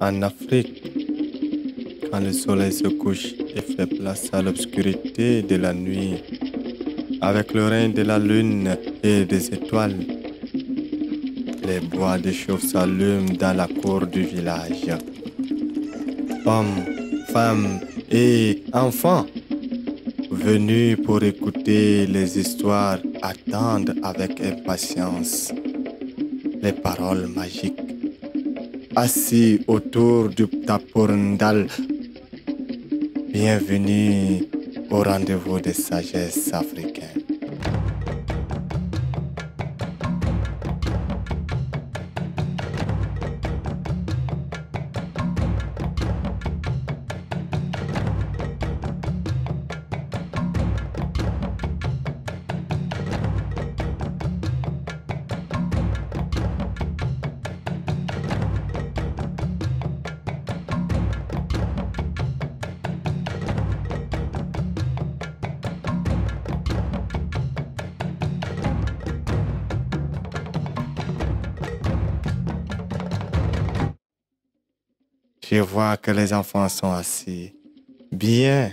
En Afrique, quand le soleil se couche et fait place à l'obscurité de la nuit, avec le règne de la lune et des étoiles, les bois de chauffe s'allument dans la cour du village. Hommes, femmes et enfants venus pour écouter les histoires attendent avec impatience les paroles magiques. Assis autour du Tapurndal, bienvenue au rendez-vous des sagesses africaines. Je vois que les enfants sont assis. Bien.